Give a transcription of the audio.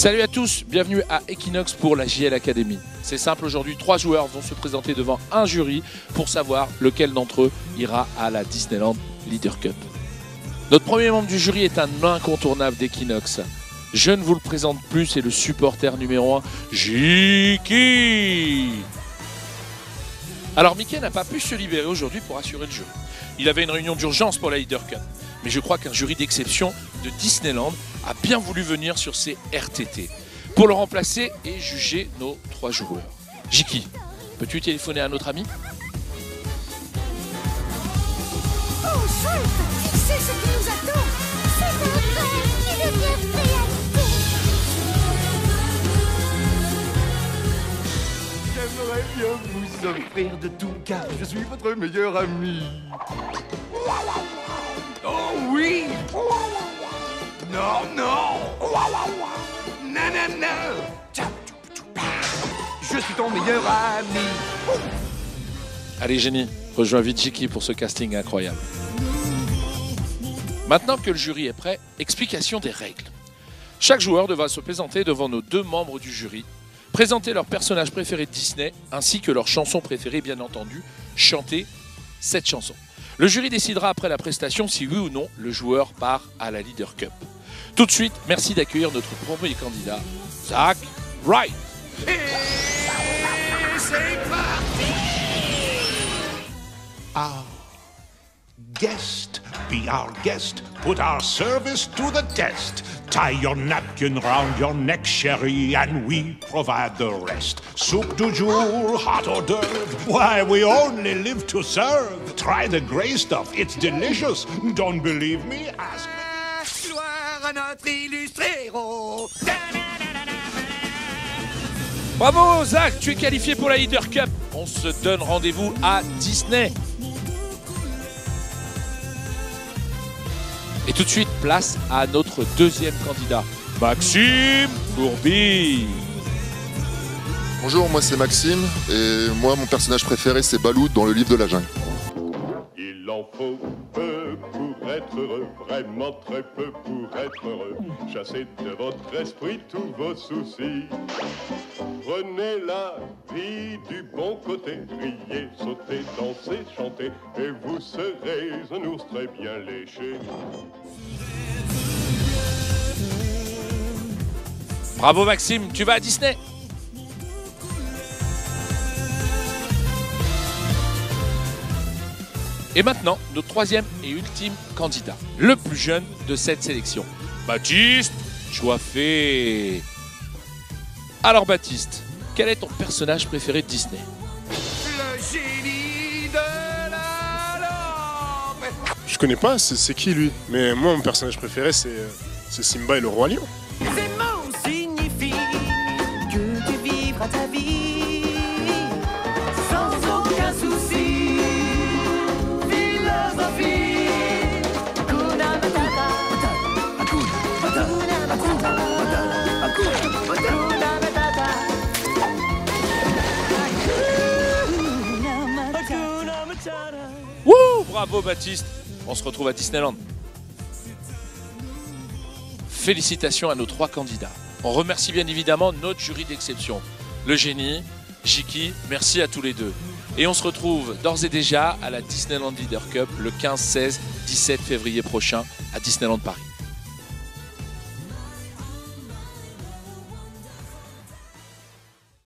Salut à tous, bienvenue à Equinox pour la JL Academy. C'est simple aujourd'hui, trois joueurs vont se présenter devant un jury pour savoir lequel d'entre eux ira à la Disneyland Leader Cup. Notre premier membre du jury est un incontournable d'Equinox. Je ne vous le présente plus, c'est le supporter numéro 1, Jiki Alors Mickey n'a pas pu se libérer aujourd'hui pour assurer le jeu. Il avait une réunion d'urgence pour la Leader Cup. Mais je crois qu'un jury d'exception de Disneyland a bien voulu venir sur ces RTT pour le remplacer et juger nos trois joueurs. Jiki, peux-tu téléphoner à notre ami? Oh chouette! Sais ce qui nous attend. C'est un rêve qui devient réalité J'aimerais bien vous offrir de tout car je suis votre meilleur ami. Oh oui Non, non Non, Je suis ton meilleur ami. Allez génie, rejoins vite Jiki pour ce casting incroyable. Maintenant que le jury est prêt, explication des règles. Chaque joueur devra se présenter devant nos deux membres du jury, présenter leur personnage préféré de Disney ainsi que leur chanson préférée bien entendu, chanter cette chanson. Le jury décidera après la prestation si oui ou non le joueur part à la Leader Cup. Tout de suite, merci d'accueillir notre premier candidat, Zach Wright. Our guest, be our guest, put our service to the test. Tie your napkin round your neck, sherry, and we provide the rest. Soup du jour, hot hors d'oeuvre, why we only live to serve. Try the gray stuff, it's delicious. Don't believe me? Ask me. Gloire à notre illustre héros. Bravo Zach, tu es qualifié pour la Leader Cup. On se donne rendez-vous à Disney. Et tout de suite, place à notre deuxième candidat, Maxime Bourbi. Bonjour, moi c'est Maxime et moi mon personnage préféré c'est Balou dans le livre de la jungle. Il en faut être heureux, vraiment très peu pour être heureux. Chassez de votre esprit tous vos soucis. Prenez la vie du bon côté, riez, sautez, dansez, chantez, et vous serez un ours très bien léché. Bravo Maxime, tu vas à Disney. Et maintenant, notre troisième et ultime candidat, le plus jeune de cette sélection, Baptiste Choiffé. Alors Baptiste, quel est ton personnage préféré de Disney? Le génie de la lampe. Je connais pas, c'est qui lui? Mais moi, mon personnage préféré, c'est euh, c'est Simba et le roi lion. Bravo Baptiste On se retrouve à Disneyland. Félicitations à nos trois candidats. On remercie bien évidemment notre jury d'exception, le génie, Jiki, merci à tous les deux. Et on se retrouve d'ores et déjà à la Disneyland Leader Cup le 15, 16, 17 février prochain à Disneyland Paris.